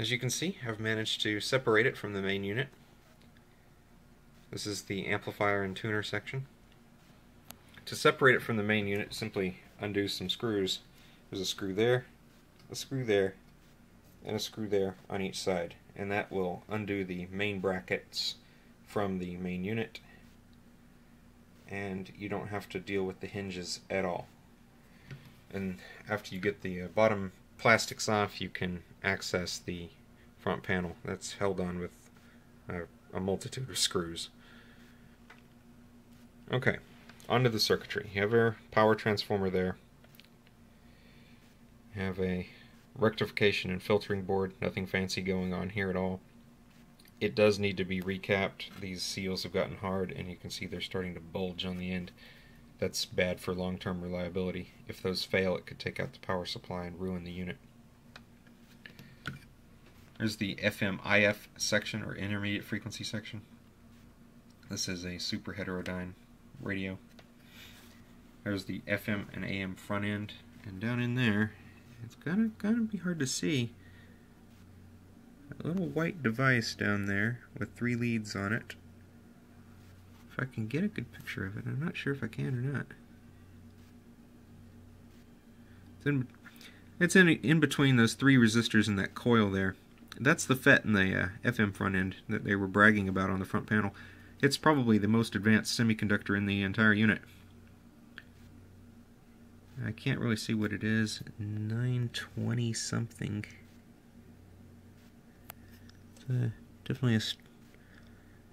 As you can see, I've managed to separate it from the main unit. This is the amplifier and tuner section. To separate it from the main unit, simply undo some screws. There's a screw there, a screw there, and a screw there on each side. And that will undo the main brackets from the main unit. And you don't have to deal with the hinges at all. And after you get the uh, bottom plastics off, you can access the front panel. That's held on with uh, a multitude of screws. Okay, onto the circuitry. You have a power transformer there. You have a rectification and filtering board. Nothing fancy going on here at all. It does need to be recapped. These seals have gotten hard and you can see they're starting to bulge on the end. That's bad for long-term reliability. If those fail, it could take out the power supply and ruin the unit. There's the FM-IF section, or intermediate frequency section. This is a super heterodyne radio. There's the FM and AM front end, and down in there, it's gonna gonna be hard to see. A little white device down there with three leads on it. I can get a good picture of it, I'm not sure if I can or not. It's in, it's in, in between those three resistors in that coil there. That's the FET and the uh, FM front end that they were bragging about on the front panel. It's probably the most advanced semiconductor in the entire unit. I can't really see what it is. 920 something. It's uh, definitely a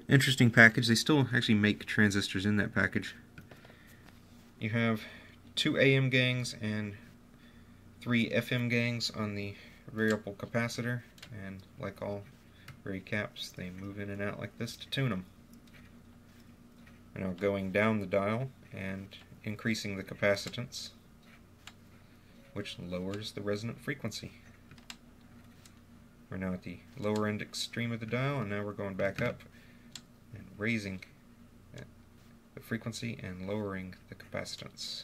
interesting package. They still actually make transistors in that package. You have two AM gangs and three FM gangs on the variable capacitor and like all vari caps they move in and out like this to tune them. Now going down the dial and increasing the capacitance which lowers the resonant frequency. We're now at the lower end extreme of the dial and now we're going back up raising the frequency and lowering the capacitance.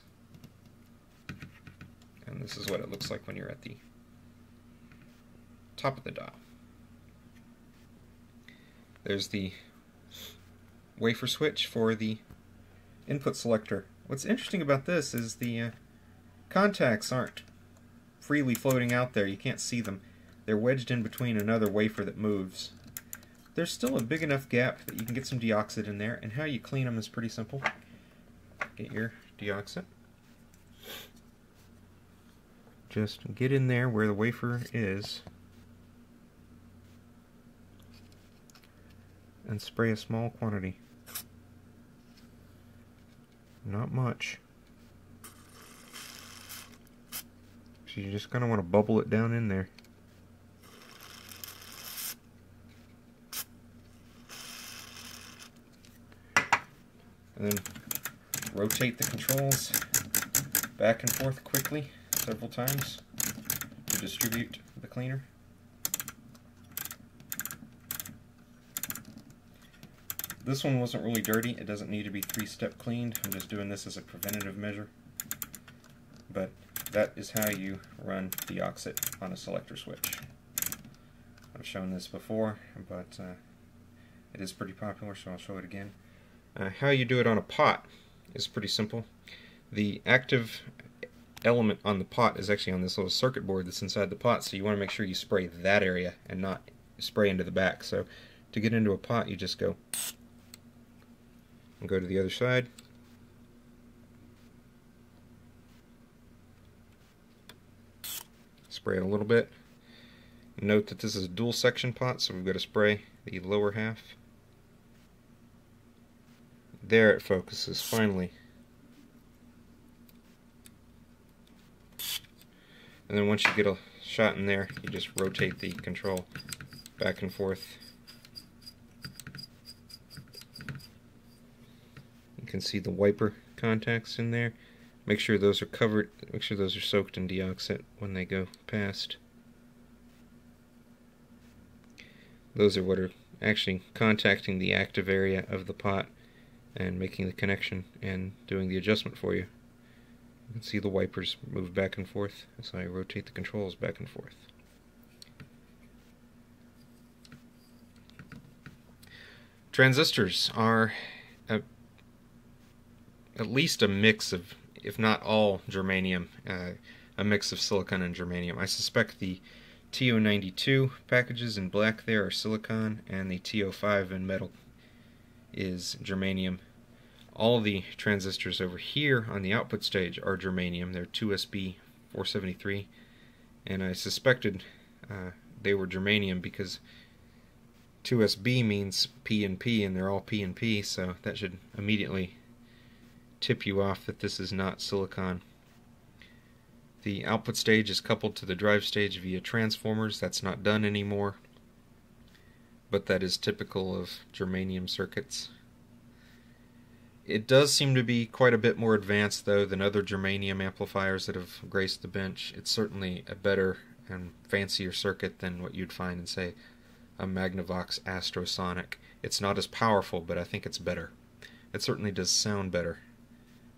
And this is what it looks like when you're at the top of the dial. There's the wafer switch for the input selector. What's interesting about this is the uh, contacts aren't freely floating out there. You can't see them. They're wedged in between another wafer that moves. There's still a big enough gap that you can get some deoxit in there, and how you clean them is pretty simple. Get your deoxit. Just get in there where the wafer is and spray a small quantity. Not much. So you just kind of want to bubble it down in there. And then rotate the controls back and forth quickly several times to distribute the cleaner. This one wasn't really dirty. It doesn't need to be three-step cleaned. I'm just doing this as a preventative measure. But that is how you run deoxit on a selector switch. I've shown this before, but uh, it is pretty popular, so I'll show it again. Uh, how you do it on a pot is pretty simple. The active element on the pot is actually on this little circuit board that's inside the pot, so you want to make sure you spray that area and not spray into the back. So to get into a pot, you just go and go to the other side. Spray it a little bit. Note that this is a dual section pot, so we've got to spray the lower half. There it focuses, finally. And then once you get a shot in there, you just rotate the control back and forth You can see the wiper contacts in there. Make sure those are covered, make sure those are soaked in deoxit when they go past. Those are what are actually contacting the active area of the pot and making the connection and doing the adjustment for you. You can see the wipers move back and forth as I rotate the controls back and forth. Transistors are a, at least a mix of, if not all, germanium, uh, a mix of silicon and germanium. I suspect the TO92 packages in black there are silicon, and the TO5 in metal is germanium. All the transistors over here on the output stage are germanium. They're 2SB 473, and I suspected uh, they were germanium because 2SB means PNP, and they're all PNP, so that should immediately tip you off that this is not silicon. The output stage is coupled to the drive stage via transformers. That's not done anymore, but that is typical of germanium circuits. It does seem to be quite a bit more advanced, though, than other germanium amplifiers that have graced the bench. It's certainly a better and fancier circuit than what you'd find in, say, a Magnavox Astrosonic. It's not as powerful, but I think it's better. It certainly does sound better.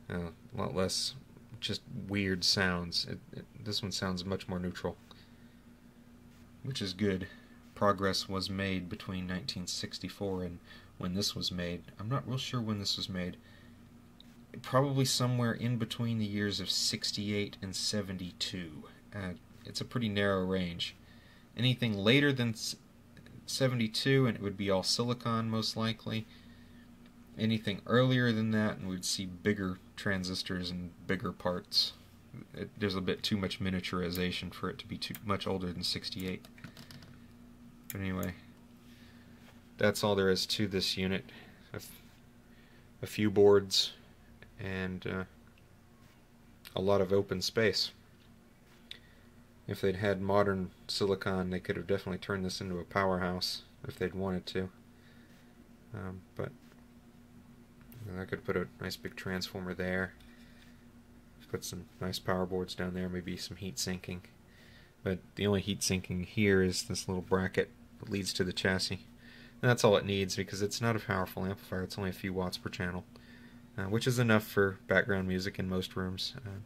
Uh, a lot less just weird sounds. It, it, this one sounds much more neutral, which is good. Progress was made between 1964 and when this was made. I'm not real sure when this was made. Probably somewhere in between the years of 68 and 72. Uh, it's a pretty narrow range. Anything later than 72 and it would be all silicon most likely. Anything earlier than that and we'd see bigger transistors and bigger parts. It, there's a bit too much miniaturization for it to be too much older than 68. But anyway, that's all there is to this unit. A, few boards and uh, a lot of open space if they'd had modern silicon, they could have definitely turned this into a powerhouse if they'd wanted to. Um, but I could put a nice big transformer there. Put some nice power boards down there, maybe some heat sinking. But the only heat sinking here is this little bracket leads to the chassis. And that's all it needs because it's not a powerful amplifier. It's only a few watts per channel, uh, which is enough for background music in most rooms. Uh,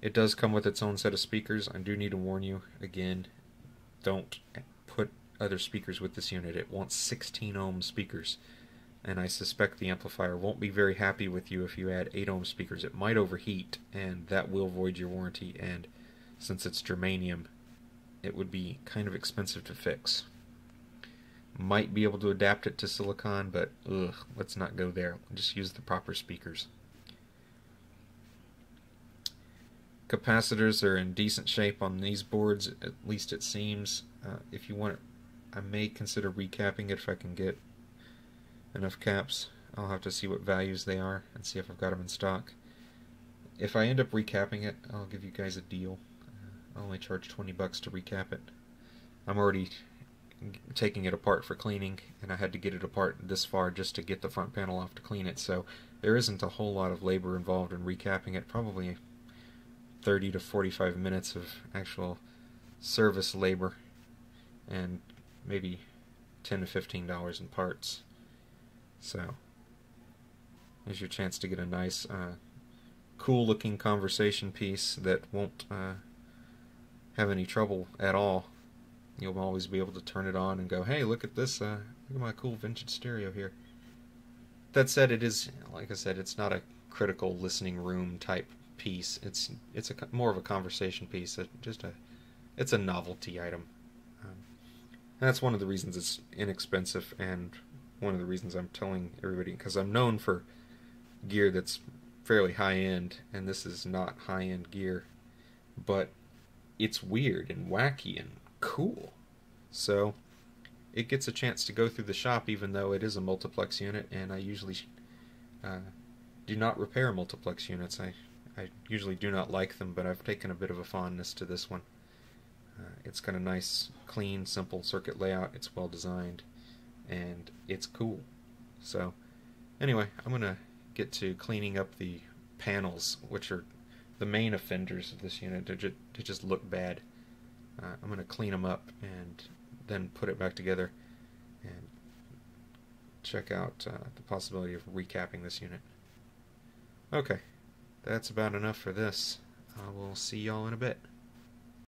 it does come with its own set of speakers. I do need to warn you again, don't put other speakers with this unit. It wants 16 ohm speakers. And I suspect the amplifier won't be very happy with you if you add 8 ohm speakers. It might overheat, and that will void your warranty. And since it's germanium, it would be kind of expensive to fix. Might be able to adapt it to silicon, but ugh, let's not go there. Just use the proper speakers. Capacitors are in decent shape on these boards, at least it seems. Uh, if you want, I may consider recapping it if I can get enough caps. I'll have to see what values they are and see if I've got them in stock. If I end up recapping it, I'll give you guys a deal. I'll only charge 20 bucks to recap it. I'm already taking it apart for cleaning, and I had to get it apart this far just to get the front panel off to clean it, so there isn't a whole lot of labor involved in recapping it. Probably 30 to 45 minutes of actual service labor and maybe 10 to 15 dollars in parts so there's your chance to get a nice uh, cool looking conversation piece that won't uh, have any trouble at all you'll always be able to turn it on and go hey look at this uh, look at my cool vintage stereo here that said it is like I said it's not a critical listening room type piece. It's it's a more of a conversation piece. A, just a it's a novelty item. Um, that's one of the reasons it's inexpensive, and one of the reasons I'm telling everybody because I'm known for gear that's fairly high end, and this is not high end gear, but it's weird and wacky and cool. So it gets a chance to go through the shop, even though it is a multiplex unit, and I usually uh, do not repair multiplex units. I I usually do not like them, but I've taken a bit of a fondness to this one. Uh, it's got a nice, clean, simple circuit layout. It's well designed, and it's cool. So, anyway, I'm going to get to cleaning up the panels, which are the main offenders of this unit. to, just, they just look bad. Uh, I'm going to clean them up and then put it back together and check out uh, the possibility of recapping this unit. Okay that's about enough for this. I will see y'all in a bit.